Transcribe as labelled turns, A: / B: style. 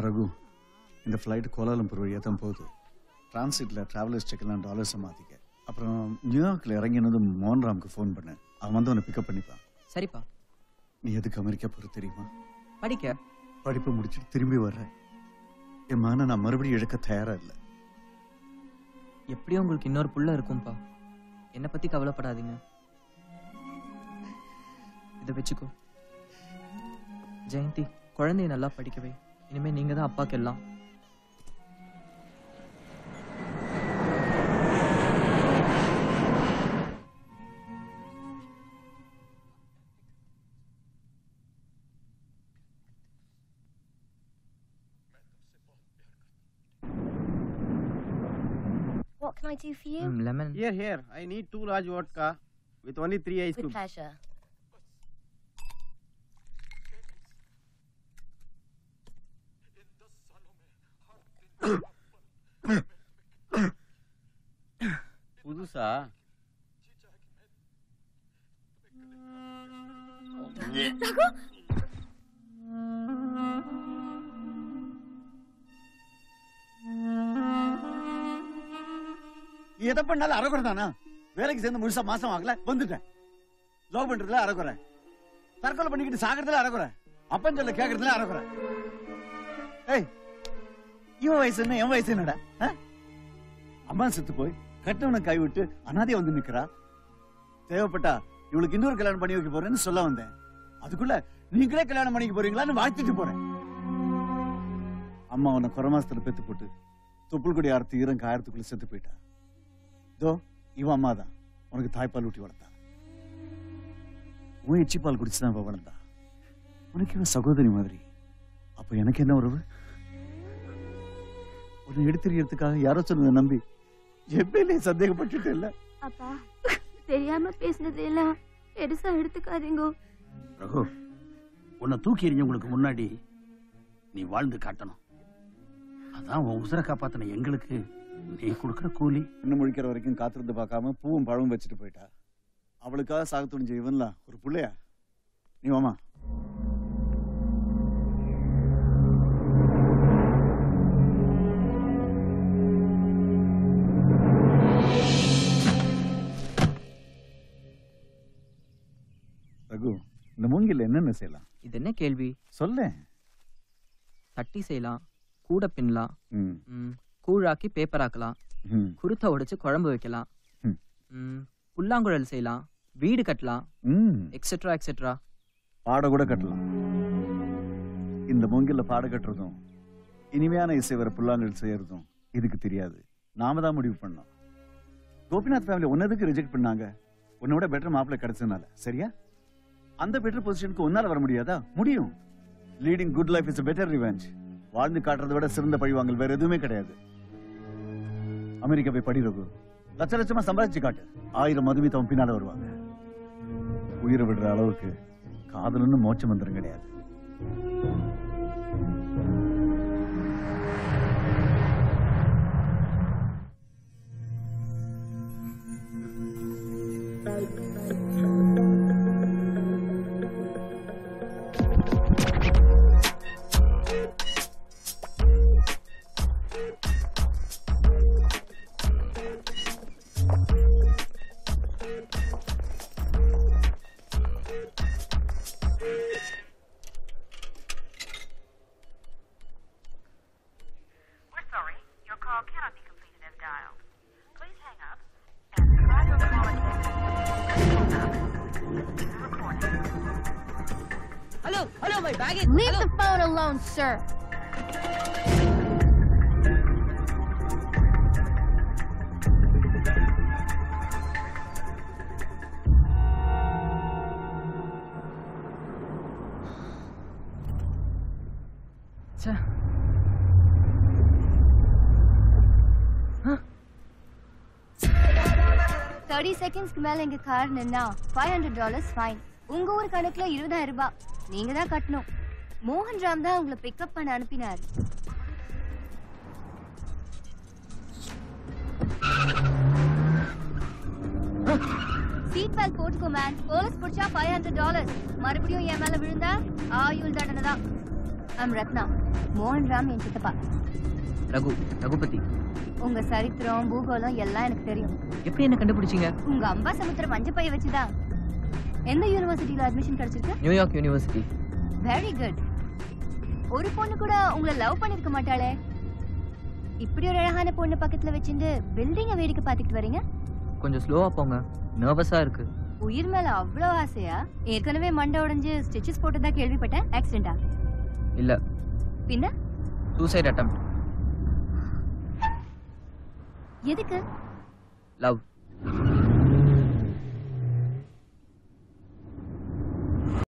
A: ரகு இந்த flight Kuala Lumpur வழியாக தான் போகுது. டிரான்சிட்டில் ட்ராவலர்ஸ் செக்லாம் டாலர்ஸை மாற்றிக்க அப்புறம் நியூயார்க்கில் இறங்கினதும் மோகன்ராம்க்கு ஃபோன் பண்ணேன் அவன் வந்து உன்னை பிக்கப் பண்ணிப்பான்.
B: சரிப்பா.
A: நீ எதுக்கு அமெரிக்கா போகிற தெரியுமா?
B: படிக்க.
A: படிப்பை முடிச்சுட்டு திரும்பி வர்றேன் என் மகனை நான் மறுபடியும் இழக்க தயாரா இல்லை.
B: எப்படியும் உங்களுக்கு இன்னொரு புள்ள இருக்கும்பா. என்னை பத்தி கவலைப்படாதீங்க. இதை வச்சுக்கோ. ஜெயந்தி குழந்தைய நல்லா படிக்கவே. இனிமே நீங்க தான் அப்பாக்கு எல்லாம்
C: What can I do for you?
B: Lemon
D: Here, here. I need two large vodka with only three ice
C: With
D: cubes.
C: pleasure.
D: புதுசா?
A: நீ எதை பண்ணாலும் அறகுறை தானா? வேலைக்கு சேர்ந்து முழுசா மாசம் ஆகல வந்துட்டேன். லவ் பண்றதுல அறகுறை. தற்கொலை பண்ணிக்கிட்டு சாகிறதுல அறகுறை. அப்பன் சொல்ல கேட்கறதுல அறகுறை. ஏய் இவன் வயசு என்ன என் வயசு என்னடா? அம்மா செத்து போய் கட்டவனை கைவிட்டு அனாதையா வந்து நிக்கிறா? தேவைப்பட்டா இவளுக்கு இன்னொரு கல்யாணம் பண்ணி வைக்க போறேன்னு சொல்ல வந்தேன். அதுக்குள்ள நீங்களே கல்யாணம் பண்ணிக்க போறீங்களான்னு வாழ்த்துட்டு போறேன். அம்மா உன்னை குரமாசத்துல பெத்து போட்டு தொப்புள் கொடி அறுத்து ஈரம் காயறதுக்குள்ள செத்து போயிட்டா. இதோ இவன் அம்மா தான். உனக்கு தாய்ப்பால் ஊட்டி வளர்த்தா. உன் எச்சி பால் குடிச்சுதான் அவ வளர்ந்தா. உனக்கு இவன் சகோதரி மாதிரி. அப்ப எனக்கு என்ன உறவு? உன்னை எடுத்துறதுக்காக யாரோ சொன்னதை நம்பி எப்பயிலே சந்தேகப்பட்டுட்டு இல்ல.
E: அப்பா தெரியாம பேசினது எல்லாம் பெருசா எடுத்துக்காதீங்க.
F: ரகு உன்னை தூக்கி எறிஞ்சவங்களுக்கு முன்னாடி நீ வாழ்ந்து காட்டணும். அதான் உன் உசுரை காப்பாத்தின எங்களுக்கு நீ கொடுக்குற கூலி.
A: இன்னும் முழிக்கிற வரைக்கும் காத்திருந்து பார்க்காம பூவும் பழமும் வச்சுட்டு போயிட்டா. அவளுக்காக சாக துணிஞ்ச இவன்லாம் ஒரு புள்ளையா? நீ வாமா. மூங்கில் என்னென்ன செய்யலாம்?
B: இது என்ன கேள்வி?
A: சொல்லேன்
B: தட்டி செய்யலாம் கூட பின்னலாம் கூழாக்கி பேப்பர் ஆக்கலாம் குருத்தை உடைச்சு குழம்பு வைக்கலாம் புல்லாங்குழல் செய்யலாம் வீடு கட்டலாம் எக்ஸெட்ரா எக்ஸெட்ரா
A: பாட கூட கட்டலாம். இந்த மூங்கில்ல பாட கட்டுறதும் இனிமையான இசை வர புல்லாங்கல் செய்யறதும் இதுக்கு தெரியாது. நாம தான் முடிவு பண்ணோம். கோபிநாத் ஃபேமிலி உன்னதுக்கு ரிஜெக்ட் பண்ணாங்க. உன்னோட பெட்டர் மாப்பிள்ளை கிடைச்சதுனால. சரியா? அந்த பெட்டர் பொசிஷனுக்கு உன்னால வர முடியாதா? முடியும். Leading good life is better revenge வாழ்ந்து காட்டுறதை விட சிறந்த பழிவாங்கல் வேற எதுவுமே கிடையாது. அமெரிக்கா போய் படி ரகு. லட்ச லட்சமா சம்பாதிச்சு காட்டு. ஆயிரம் மதுமி தவன் பின்னால வருவாங்க. உயிரை விடுற அளவுக்கு காதலுன்னு மோச்சம் மந்திரம் கிடையாது.
G: call cannot be completed as dialed. Please hang up and try call.
B: Hello, hello, my baggage.
C: Leave hello. the phone alone, sir.
B: 자.
E: Thirty செகண்ட்ஸ்க்கு மேல எங்க கார் நின்னா ஃபைவ் ஹண்ட்ரட் டாலர்ஸ் ஃபைன் உங்க ஊர் கணக்குல இருபதாயிரம் ரூபாய். நீங்க தான் கட்டணும். மோகன் ராம் தான் உங்களை பிக்கப் பண்ண அனுப்பினார். சீட் பெல்ட் போட்டுக்கோ மேன் போலீஸ் பிடிச்சா ஃபைவ் ஹண்ட்ரட் டாலர்ஸ் மறுபடியும் என் மேல விழுந்தா ஆயுள் தண்டனை தான். ஐம் ரத்னா. மோகன் ராம் என் சித்தப்பா.
B: ரகு ரகுபதி.
E: உங்க சரித்திரம் பூகோளம் எல்லாம் எனக்கு தெரியும்.
B: எப்படி என்ன கண்டுபிடிச்சீங்க?
E: உங்க அம்பா சமுத்திர மஞ்சப்பைய வச்சுதான் எந்த யூனிவர்சிட்டியில அட்மிஷன் கிடைச்சிருக்கு?
B: நியூயார்க் யூனிவர்சிட்டி
E: வெரி குட் ஒரு பொண்ணு கூட உங்களை லவ் பண்ணிருக்க மாட்டாளே. இப்படி ஒரு அழகான பொண்ணு பக்கத்துல வச்சுட்டு பில்டிங்க வேடிக்கை பார்த்துட்டு வரீங்க?
B: கொஞ்சம் ஸ்லோவா போங்க. நர்வஸா இருக்கு.
E: உயிர் மேல அவ்வளோ ஆசையா? ஏற்கனவே மண்டை உடைஞ்சு ஸ்டிச்சஸ் போட்டதா கேள்விப்பட்டேன். ஆக்சிடென்டா
B: இல்ல.
E: பின்ன?
B: சூசைட் அட்டம்
E: எதுக்கு?
B: லவ்